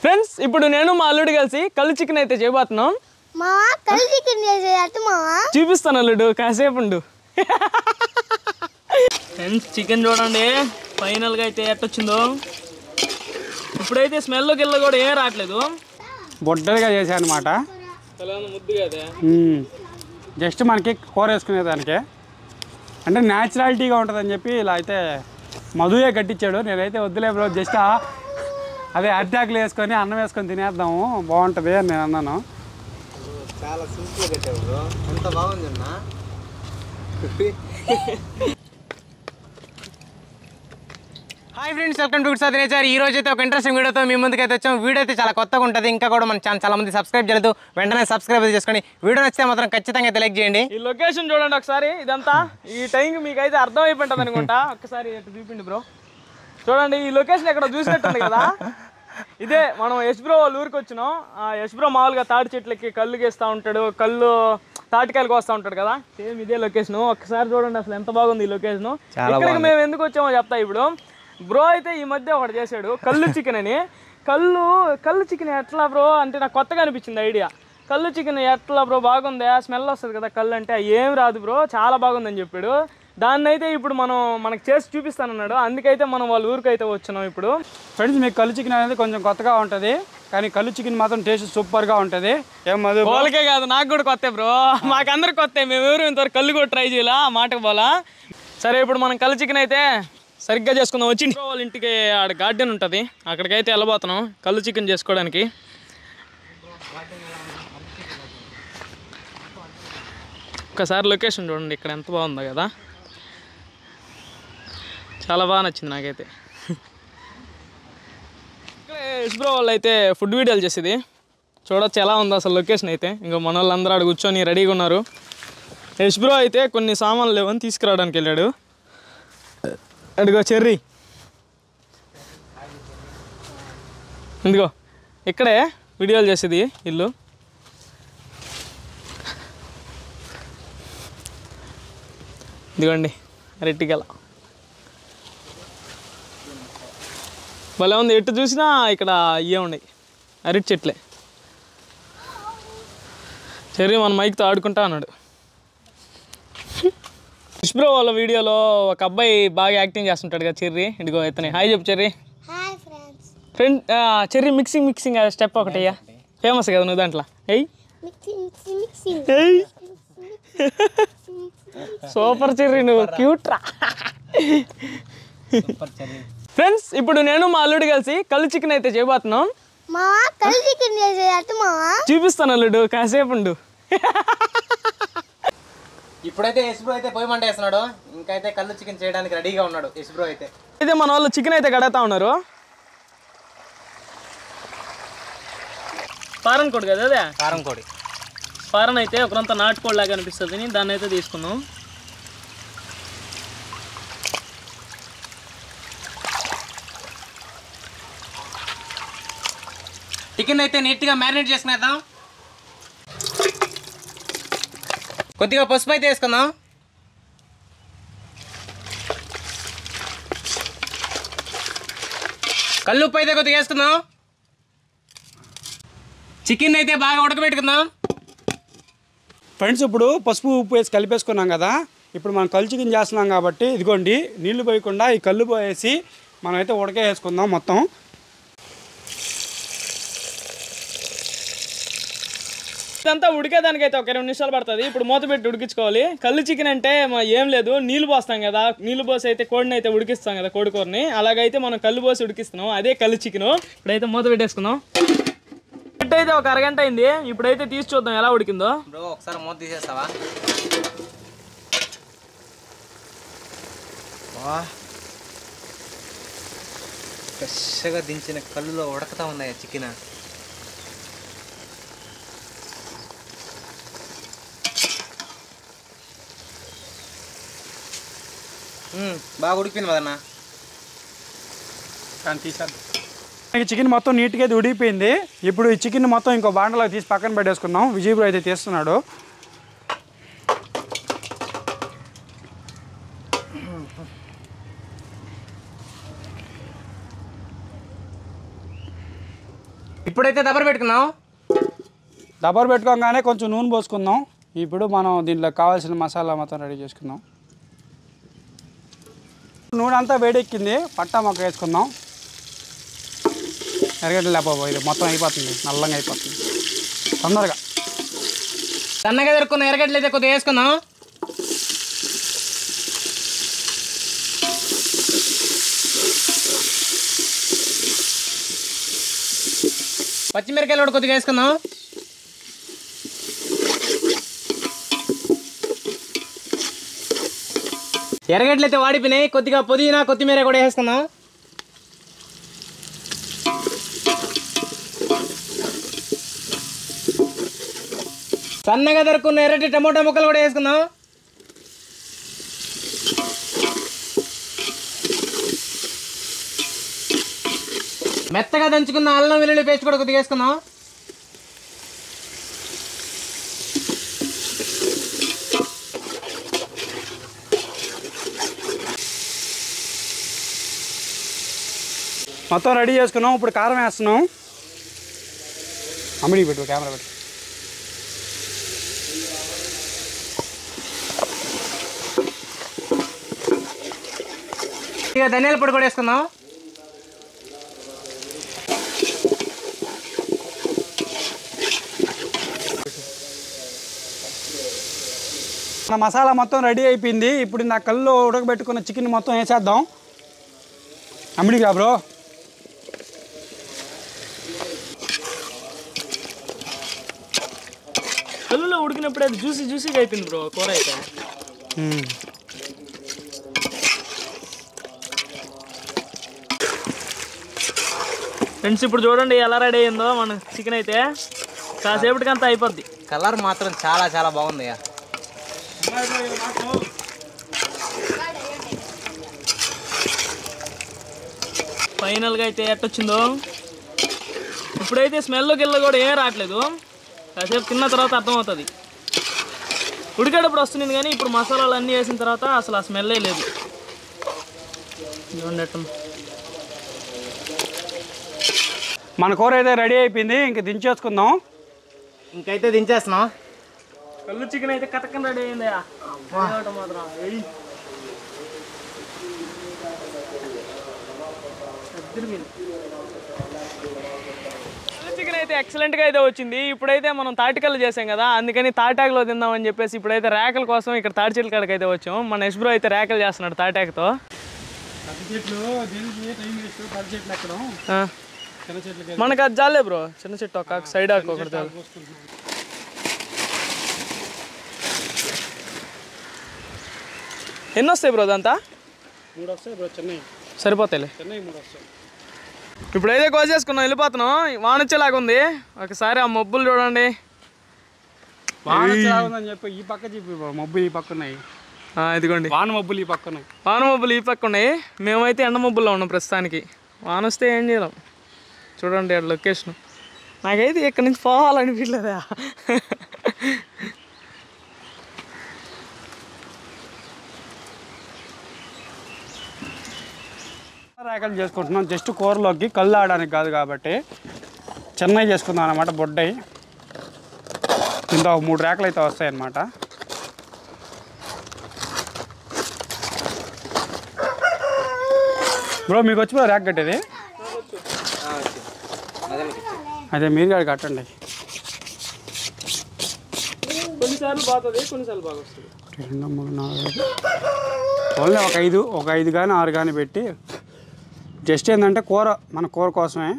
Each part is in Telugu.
ఫ్రెండ్స్ ఇప్పుడు నేను మా అల్లుడు కలిసి కళ్ళు చికెన్ అయితే చేయబోతున్నాం. చూపిస్తాను అల్లుడు కాసేపు ఉండు. ఫ్రెండ్స్ చికెన్ చూడండి. ఫైనల్గా అయితే ఎట్టొచ్చిందో. ఇప్పుడైతే స్మెల్ గిల్ల కూడా ఏం రావట్లేదు. బొడ్డలుగా చేశాను అనమాట జస్ట్ మనకి కూర వేసుకునే దానికే. అంటే న్యాచురాలిటీగా ఉంటుందని చెప్పి ఇలా అయితే మధుయే కట్టించాడు. నేనైతే వద్దులే బ్రో జస్ట్ ఆ- అదే అరిటాకులు వేసుకొని అన్నం వేసుకొని తినేద్దాము. బాగుంటుంది అని నేను అన్నాను. చాలా సింపుల్ కట్టావు ఎంత బాగుంది అన్న? Hi friends welcome to sir nature ఈ రోజు అయితే ఒక ఇంట్రెస్టింగ్ వీడియోతో మీ ముందుకు అయితే వచ్చాం. వీడియో అయితే చాలా కొత్తగా ఉంటుంది. ఇంకా కూడా మన ఛానల్ చాలా మంది సబ్స్క్రైబ్ చేయలేదు. వెంటనే సబ్స్క్రైబ్ అయితే చేసుకోండి వీడియో నచ్చితే మాత్రం ఖచ్చితంగా అయితే లైక్ చేయండి. ఈ లొకేషన్ చూడండి ఒకసారి. ఇదంతా ఈ టైంకి మీకు అయితే అర్థం అయిపోయింటుంది అనుకుంటా ఒకసారి చూపిండి బ్రో. చూడండి ఈ లొకేషన్ ఎక్కడ చూసినట్టుంది కదా. ఇదే మనం యశ్ బ్రో వాళ్ళ ఊరికి వచ్చినాం. ఆ యశ్ బ్రో మామూలుగా తాటి చెట్లకి కళ్ళు గీస్తూ ఉంటాడు కళ్ళు తాటికాయలు కోస్తూ ఉంటాడు కదా? సేమ్ ఇదే లొకేషన్ ఒక్కసారి చూడండి అసలు ఎంత బాగుంది ఈ లొకేషన్ ఇక్కడికి మేము ఎందుకు వచ్చామో చెప్తా ఇప్పుడు. బ్రో అయితే ఈ మధ్య ఒకటి చేశాడు కళ్ళు చికెన్ అని. కళ్ళు కళ్ళు చికెన్ ఎట్లా బ్రో అంటే నాకు కొత్తగా అనిపించింది ఐడియా కళ్ళు చికెన్ ఎట్లా బ్రో బాగుందా? స్మెల్ వస్తుంది కదా కళ్ళు అంటే ఏం రాదు బ్రో చాలా బాగుందని చెప్పాడు. దాన్ని అయితే ఇప్పుడు మనం మనకు చేసి చూపిస్తానన్నాడు. అందుకైతే మనం వాళ్ళ ఊరికి అయితే వచ్చినాం ఇప్పుడు. ఫ్రెండ్స్ మీకు కళ్ళు చికెన్ అనేది కొంచెం కొత్తగా ఉంటుంది. కానీ కళ్ళు చికెన్ మాత్రం టేస్ట్ సూపర్గా ఉంటుంది. ఏం మధు వాళ్ళకే కాదు నాకు కూడా కొత్త బ్రో మాకందరికి కొత్త మేము ఎవరు ఇంతవరకు కళ్ళు కూడా ట్రై చేయాలా మాటకు పోలా సరే ఇప్పుడు మనం కళ్ళు చికెన్ అయితే సరిగ్గా చేసుకుందాం. వచ్చి వాళ్ళ ఇంటికి ఆడ గార్డెన్ ఉంటుంది. అక్కడికైతే వెళ్ళబోతున్నాం కళ్ళు చికెన్ చేసుకోవడానికి. ఒకసారి లొకేషన్ చూడండి ఇక్కడ ఎంత బాగుందో కదా. చాలా బాగా నచ్చింది నాకైతే. ఇక్కడే వాళ్ళు అయితే ఫుడ్ వీడియోలు చేసేది. చూడొచ్చు ఎలా ఉంది అసలు లొకేషన్ అయితే. ఇంకా మన వాళ్ళందరూ అక్కడ కూర్చొని రెడీగా ఉన్నారు. యశ్బ్రో అయితే కొన్ని సామాన్లు లేవని తీసుకురావడానికి వెళ్ళాడు. అడిగో చెర్రీ. ఇదిగో ఇక్కడే వీడియోలు చేసేది ఇల్లు. ఇదిగోండి అరటిగల భలే ఉంది. ఎటు చూసినా ఇక్కడ ఇవే ఉన్నాయి. అరటి చెట్లే. సరే మన మైక్తో ఆడుకుంటా అన్నాడు. విష్బ్రో వాళ్ళ వీడియోలో ఒక అబ్బాయి బాగా యాక్టింగ్ చేస్తుంటాడు కదా చెర్రీ. ఇదిగో ఇతని. హాయ్ చెప్పు Cherry. Hi friends. Friend Cherry mixing mixing step ఒకటి అయ్యా ఫేమస్ కదా నువ్వు దాంట్లో. ఎయ్ సూపర్ చెర్రీ నువ్వు. క్యూట్ రా ఫ్రెండ్స్ ఇప్పుడు నేను మా అల్లుడు కలిసి కళ్ళు చికెన్ అయితే చేయబోతున్నాం. చూపిస్తాను అల్లుడు కాసేపు ఉండు. ఇప్పుడైతే యశ్బ్రో అయితే పొయ్యి మంట వేస్తున్నాడు. ఇంకైతే కళ్ళు చికెన్ చేయడానికి రెడీగా ఉన్నాడు యశ్బ్రో అయితే. అయితే మన వాళ్ళు చికెన్ అయితే కడతా ఉన్నారు. పారన్ కోడి కదా అదే? కారం కోడి. పారన్ అయితే ఒకరంతా నాటుకోడి లాగా అనిపిస్తుంది. దాన్ని అయితే తీసుకున్నాం చికెన్ అయితే నీట్గా మ్యారినేట్ చేసుకునేద్దాం. కొద్దిగా పసుపు అయితే వేసుకుందాం. కల్లుప్పు అయితే కొద్దిగా వేసుకుందాం. చికెన్ అయితే బాగా ఉడకబెట్టుకుందాం. ఫ్రెండ్స్ ఇప్పుడు పసుపు ఉప్పు వేసి కలిపేసుకున్నాం కదా ఇప్పుడు మనం కళ్ళు చికెన్ చేస్తున్నాం కాబట్టి ఇదిగోండి నీళ్ళు పోయకుండా ఈ కళ్ళు పోయేసి మనం అయితే ఉడకే వేసుకుందాం మొత్తం. ఇదంతా ఉడికేదానికి అయితే ఒక ఇరవై నిమిషాలు పడుతుంది. ఇప్పుడు మూత పెట్టి ఉడికించుకోవాలి. కళ్ళు చికెన్ అంటే మా ఏం లేదు. నీళ్ళు పోస్తాం కదా. నీళ్ళు పోసి అయితే కోడిని అయితే ఉడికిస్తాం కదా కోడి కూరని అలాగైతే మనం కళ్ళు పోసి ఉడికిస్తున్నాం. అదే కళ్ళు చికెన్ ఇప్పుడైతే మూత పెట్టేసుకుందాం. అయితే ఒక అరగంట అయింది. ఇప్పుడైతే తీసి చూద్దాం ఎలా ఉడికిందో. ఒకసారి మూత తీసేస్తావా ఫ్రెష్గా దించిన కళ్ళులో ఉడకతా ఉన్నాయి చికెన్ బాగా ఉడికిపోయింది కదన్నా కానీ తీసాను చికెన్ మొత్తం నీట్గా అయితే ఉడికిపోయింది. ఇప్పుడు ఈ చికెన్ మొత్తం ఇంకో బాండలో తీసి పక్కన పెట్టేసుకుందాం. విజయపురం అయితే తీస్తున్నాడు. ఇప్పుడైతే దబ్బర పెట్టుకున్నాం దబ్బర్ పెట్టుకోగానే కొంచెం నూనె పోసుకుందాం. ఇప్పుడు మనం దీంట్లో కావాల్సిన మసాలా మొత్తం రెడీ చేసుకుందాం. నూనె అంతా వేడెక్కింది. పట్టా మొక్క వేసుకుందాం. ఎరగడం లేకపో ఇది? మొత్తం అయిపోతుంది. నల్లంగా అయిపోతుంది. తొందరగా. సన్నగా దొరుకున్న ఎరగడ్డలు అయితే కొద్దిగా వేసుకుందాం. పచ్చిమిరకాయలు కూడా కొద్దిగా వేసుకుందాం. ఎర్రగడ్డలు అయితే వాడిపోయినాయి. కొద్దిగా పుదీనా కొత్తిమీర కూడా వేసుకుందాం. సన్నగా దొరుకున్న ఎర్రటి టమోటా ముక్కలు కూడా వేసుకుందాం. మెత్తగా దంచుకున్న అల్లం వెల్లుల్లి పేస్ట్ కూడా కొద్దిగా వేసుకుందాం. మొత్తం రెడీ చేసుకున్నాం. ఇప్పుడు కారం వేస్తున్నాం. అమ్మిడి పెట్టు కెమెరా పెట్టు. ఇక ధనియాల పొడి కూడా వేసుకుందాం. మన మసాలా మొత్తం రెడీ అయిపోయింది. ఇప్పుడు నా కళ్ళు ఉడకబెట్టుకున్న చికెన్ మొత్తం వేసేద్దాం. అమ్మిడిగా బ్రో కళ్ళులో ఉడికినప్పుడు అది జ్యూసీ జ్యూసీగా అయిపోయింది బ్రో కూర అయితే. ఫ్రెండ్స్ ఇప్పుడు చూడండి ఎలా రెడీ అయిందో మన చికెన్ అయితే. కాసేపటికి అంతా అయిపోద్ది. కలర్ మాత్రం చాలా చాలా బాగుంది ఫైనల్గా అయితే ఎట్టొచ్చిందో. ఇప్పుడైతే స్మెల్ గిల్ల కూడా ఏం రావట్లేదు. కాసేపు తిన్న తర్వాత అర్థమవుతుంది. ఉడికేటప్పుడు వస్తుంది కానీ ఇప్పుడు మసాలాలు అన్నీ వేసిన తర్వాత అసలు ఆ స్మెల్లే లేదు. చూడండి. మన కూర అయితే రెడీ అయిపోయింది ఇంక దించేసుకుందాం. ఇంకైతే దించేస్తున్నాం కళ్ళు చికెన్ అయితే కతకం రెడీ అయిందా. మాత్రం ఏయ్. అయితే ఎక్సలెంట్గా అయితే వచ్చింది. ఇప్పుడైతే మనం తాటికల్లు చేసాం కదా అందుకని తాటాకులో తిందామని చెప్పేసి ఇప్పుడైతే రేకల కోసం ఇక్కడ తాటి చెట్ల కాడికి అయితే వచ్చాం. మన ఎస్బ్రో అయితే రేకలు చేస్తున్నాడు తాటాకుతో. మనకు అది జాలే బ్రో. చిన్న చెట్టు ఒక సైడ్ ఆకు ఒకటి చాలు. ఎన్ని వస్తాయి బ్రో అదంతా? మూడు వస్తాయి బ్రో చెన్నై సరిపోతాయిలే. చెన్నై మూడు వస్తాయి. ఇప్పుడైతే కోసేసుకున్నాం వెళ్ళిపోతున్నాం. వాన వచ్చేలాగా ఉంది. ఒకసారి ఆ మబ్బులు చూడండి. చెప్పి ఈ పక్క చెప్పి మబ్బులు ఈ పక్క ఉన్నాయి. ఇదిగోండి. వాన మబ్బులు ఈ పక్క ఉన్నాయి. వాన మబ్బులు ఈ పక్క ఉన్నాయి. మేమైతే ఎండ మబ్బుల్లో ఉన్నాం ప్రస్తుతానికి. వాన వస్తే ఏం చేయలేం? చూడండి ఆ లొకేషన్. నాకైతే ఇక్కడి నుంచి పోవాలనిపించలేదా? రేకలు చేసుకుంటున్నాం. జస్ట్ కూరలోకి కళ్ళు ఆడడానికి కాదు కాబట్టి చెన్నై చేసుకుందాం అనమాట బొడ్డయి. ఇంత ఒక మూడు రేకలు అయితే వస్తాయి అన్నమాట బ్రో మీకు వచ్చి రేక్ కట్టేది? అదే మీరు కాదు కట్టండి. కొన్నిసార్లు బాగుతుంది కొన్నిసార్లు బాగా వస్తుంది రెండు మూడు నాలుగు ఓన్లీ ఒక ఐదు ఒక ఐదు కానీ ఆరు కానీ పెట్టి జస్ట్ ఏంటంటే కూర మన కూర కోసమే.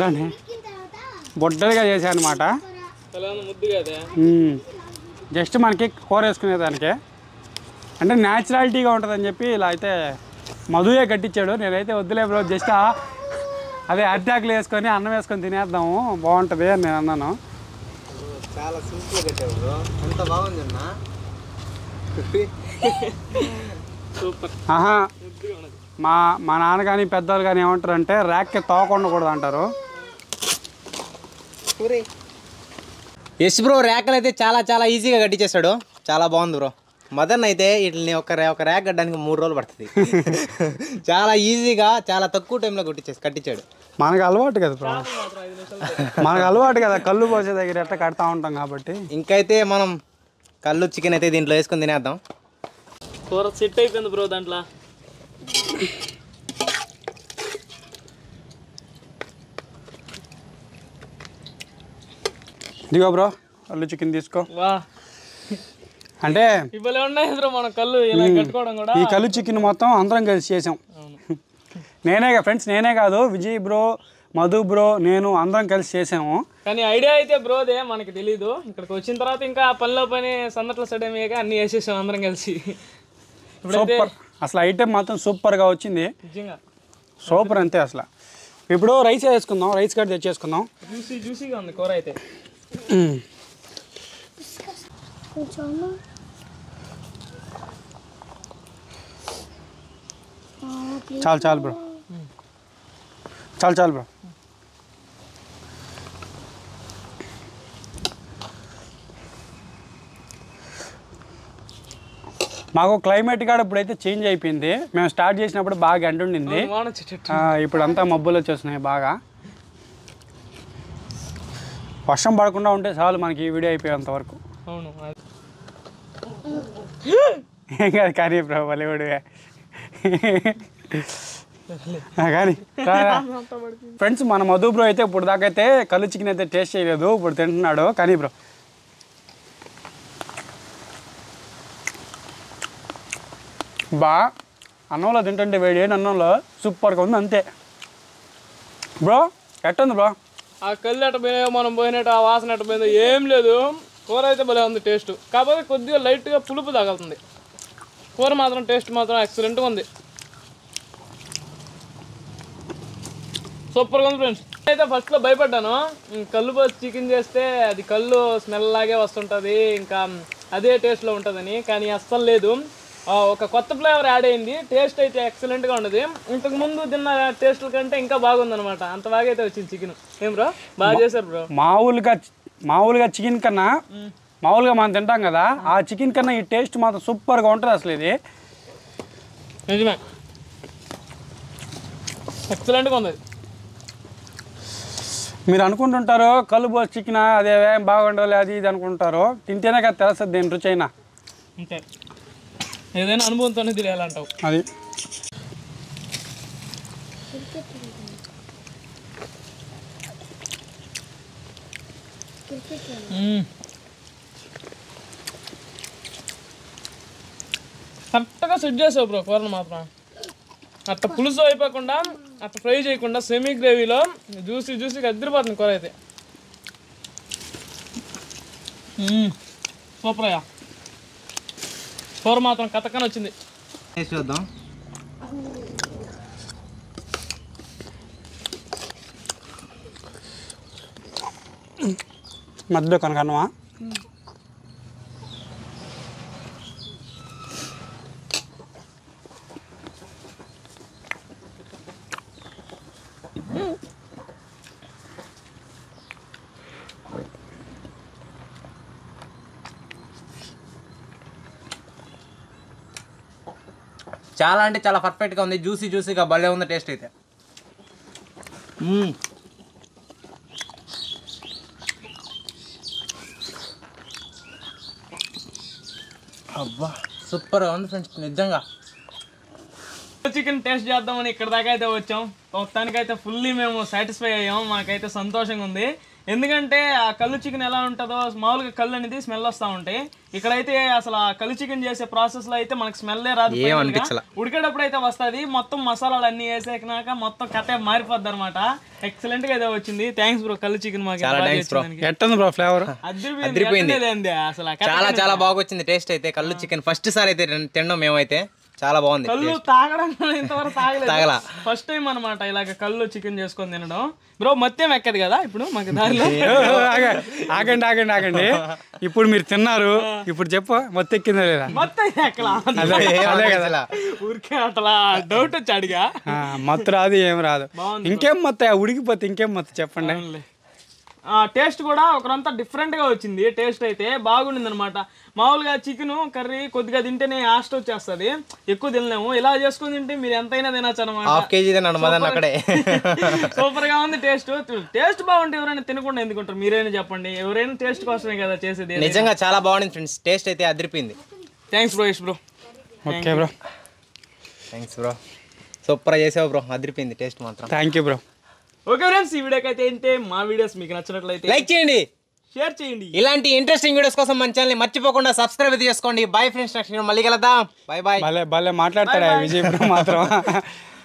దాన్ని బొడ్డలుగా అనమాట జస్ట్ మనకి కూర వేసుకునేదానికే. అంటే న్యాచురాలిటీగా ఉంటుందని చెప్పి ఇలా అయితే మధుయే కట్టించాడు. నేనైతే వద్దులే బ్రో జస్ట్ అదే అరిటాకులు వేసుకొని అన్నం వేసుకొని తినేద్దాము. బాగుంటుంది అని నేను అన్నాను. చాలా సింపుల్ కట్టావు బ్రో. ఎంత బాగుంది అన్న? సూపర్ ఆహా మా మా నాన్న కానీ పెద్దవాళ్ళు కానీ ఏమంటారు అంటే ర్యాక్కి తోకొండకూడదు అంటారు. ఎస్ బ్రో ర్యాకలు అయితే చాలా చాలా ఈజీగా కట్టించేస్తాడు చాలా బాగుంది బ్రో. మదన్ అయితే వీటిని ఒక ఒక ర్యాక్ కట్టడానికి మూడు రోజులు పడుతుంది. చాలా ఈజీగా చాలా తక్కువ టైంలో కట్టించేసి కట్టించాడు మనకు అలవాటు కదా బ్రో. మనకు అలవాటు కదా కళ్ళు పోసే దగ్గర ఎట్లా కడతా ఉంటాం కాబట్టి. ఇంకైతే మనం కళ్ళు చికెన్ అయితే దీంట్లో వేసుకొని తినేద్దాం. కూర సెట్ అయిపోయింది బ్రో దాంట్లో. ఇదిగో బ్రో కళ్ళు చికెన్ తీసుకో. వా. అంటే మనం కళ్ళు ఇలా కట్టుకోవడం కూడా. ఈ కళ్ళు చికెన్ మొత్తం అందరం కలిసి చేసాం. నేనే ఫ్రెండ్స్ నేనే కాదు విజయ్ బ్రో మధు బ్రో నేను అందరం కలిసి చేసాము. కానీ ఐడియా అయితే బ్రోదే మనకి తెలీదు. ఇక్కడికి వచ్చిన తర్వాత ఇంకా పనిలో పని సందట్ల సడమేక అన్ని వేసేసాం అందరం కలిసి. ఇప్పుడైతే సూపర్ అసలు ఐటెం మాత్రం సూపర్గా వచ్చింది. నిజంగా. సూపర్ అంతే అసలు. ఇప్పుడు రైస్ వేసుకుందాం రైస్ కట్ తెచ్చేసుకుందాం. జ్యూసీ జ్యూసీగా ఉంది కూర అయితే. చాలు చాలు బ్రో. చాలు చాలు బ్రో. మాకు క్లైమేట్ కూడా ఇప్పుడైతే చేంజ్ అయిపోయింది. మేము స్టార్ట్ చేసినప్పుడు బాగా ఎండ ఉండింది. వాన చెట్టు ఆ, ఇప్పుడు అంతా మబ్బులు వచ్చేస్తున్నాయి బాగా. వర్షం పడకుండా ఉంటే చాలు మనకి ఈ వీడియో అయిపోయేంత వరకు. ఏం కాదు కానీ బాలీవుడ్ కానీ ఫ్రెండ్స్ మన మధు బ్రో అయితే ఇప్పుడు దాకా అయితే కళ్ళు చికెన్ అయితే టేస్ట్ చేయలేదు. ఇప్పుడు తింటున్నాడు. కానీ బ్రో బా అన్నంలో తింటుంటే వేడి వేడి అన్నంలో సూపర్గా ఉంది అంతే. బ్రో ఎట్టుంది బ్రో? ఆ కళ్ళు ఎట్ట మనం పోయినట్టు ఆ వాసన ఎట్ట పోయిందో ఏం లేదు. కూర అయితే భలే ఉంది టేస్ట్. కాకపోతే కొద్దిగా లైట్గా పులుపు తగలుతుంది. కూర మాత్రం టేస్ట్ మాత్రం ఎక్సలెంట్గా ఉంది. సూపర్గా ఉంది ఫ్రెండ్స్. అయితే ఫస్ట్లో భయపడ్డాను. కళ్ళు పోసి చికెన్ చేస్తే అది కళ్ళు స్మెల్ లాగే వస్తుంటుంది ఇంకా అదే టేస్ట్లో ఉంటుందని కానీ అస్సలు లేదు. ఒక కొత్త ఫ్లేవర్ యాడ్ అయింది. టేస్ట్ అయితే ఎక్సలెంట్గా ఉన్నది. ఇంతకు ముందు తిన్న టేస్ట్ల కంటే ఇంకా బాగుందన్నమాట. అంత బాగా అయితే వచ్చింది చికెన్. ఏం బ్రో? బాగా చేశారు బ్రో? మామూలుగా మామూలుగా చికెన్ కన్నా మామూలుగా మనం తింటాం కదా ఆ చికెన్ కన్నా ఈ టేస్ట్ మాత్రం సూపర్గా ఉంటుంది అసలు ఇది. నిజమే. ఎక్సలెంట్గా ఉంది మీరు అనుకుంటుంటారు పోసి చికెన్ అదే బాగుండాలి అది ఇది అనుకుంటారు. తింటేనే కదా తెలుస్తుంది దేని రుచి అయినా అంతే. ఏదైనా అనుభవంతోనే తెలియాలంటావు అది. కరెక్ట్గా సెట్ చేసావు బ్రో కూరను మాత్రం. అట్ట పులుసు అయిపోకుండా అట్ట ఫ్రై చేయకుండా సెమీ గ్రేవీలో జ్యూసీ జ్యూసీగా అద్దరిపోతుంది కూర అయితే. సూపర్ అయ్యా కూర మాత్రం కథకని వచ్చింది. చూద్దాం. మధ్యలో కనకన్నమా? చాలా అంటే చాలా పర్ఫెక్ట్గా ఉంది. జ్యూసీ జ్యూసీగా భలే ఉంది టేస్ట్ అయితే. అబ్బా. సూపర్గా ఉంది ఫ్రెండ్స్ నిజంగా. చికెన్ టేస్ట్ చేద్దామని ఇక్కడ దాకా అయితే వచ్చాం. మొత్తానికైతే ఫుల్లీ మేము సాటిస్ఫై అయ్యాం. మాకైతే సంతోషంగా ఉంది. ఎందుకంటే ఆ కళ్ళు చికెన్ ఎలా ఉంటుందో మామూలుగా కళ్ళు అనేది స్మెల్ వస్తూ ఉంటాయి. ఇక్కడైతే అసలు ఆ కళ్ళు చికెన్ చేసే ప్రాసెస్లో అయితే మనకి స్మెల్లే రాదు. ఉడికేటప్పుడు అయితే వస్తుంది. మొత్తం మసాలాలు అన్ని వేసేకినాక మొత్తం కథ మారిపోద్ది అనమాట ఎక్సలెంట్గా అయితే వచ్చింది. థ్యాంక్స్ బ్రో కళ్ళు చికెన్ మాకు ఫ్లేవర్ అదిరిపోయింది అసలు చాలా చాలా బాగా వచ్చింది. టేస్ట్ అయితే కళ్ళు చికెన్ ఫస్ట్ సారి అయితే తిన్- తినడం మేమైతే. చాలా బాగుంది. కళ్ళు. తాగడం ఇంతవరకు తాగలేదు. తాగలా. ఫస్ట్ టైం అనమాట ఇలాగ కళ్ళు చికెన్ చేసుకొని తినడం. బ్రో మొత్తం ఎక్కదు కదా ఇప్పుడు మాకు దారిలో? ఆగ- ఆగండి ఆగండి ఆగండి. ఇప్పుడు మీరు తిన్నారు. ఇప్పుడు చెప్పు మొత్తం ఎక్కిందా లేదా? మొత్తం ఎక్కలా? అదే కదా. ఊరికే అట్లా డౌట్ వచ్చి అడిగా. మత్తు రాదు ఏం రాదు. ఇంకేం మొత్తం? ఉడికిపోతే ఇంకేం మొత్తం చెప్పండి. టేస్ట్ కూడా ఒకరంతా డిఫరెంట్గా వచ్చింది. టేస్ట్ అయితే బాగుండింది అనమాట మామూలుగా చికెన్ కర్రీ కొద్దిగా తింటేనే ఆస్ట్ వచ్చేస్తుంది. ఎక్కువ తినలేము. ఇలా చేసుకుని తింటే మీరు ఎంతైనా తినచ్చు అనమాట. సూపర్ గా ఉంది టేస్ట్ టేస్ట్ బాగుంటే ఎవరైనా తినకుండా ఎందుకుంటారు మీరైనా చెప్పండి. ఎవరైనా టేస్ట్ కోసమే కదా చేసేది నిజంగా చాలా బాగుంది ఫ్రెండ్స్ టేస్ట్ అయితే అదిరిపోయింది. Thanks bro Yash bro okay bro thanks bro super చేసావు బ్రో అదిరిపోయింది టేస్ట్ మాత్రం. Thank you bro okay friends ఈ వీడియోకి అయితే ఏంటి మా వీడియోస్ మీకు నచ్చినట్లయితే లైక్ చేయండి. షేర్ చేయండి. ఇలాంటి ఇంట్రెస్టింగ్ వీడియోస్ కోసం మన ఛానల్ మర్చిపోకుండా సబ్స్క్రైబ్ చేసుకోండి. బాయ్ ఫ్రెండ్స్ నెక్స్ట్ మళ్ళీ కలుద్దాం. బాయ్ బాయ్ భలే భలే మాట్లాడతాడు విజయ్ మాత్రం.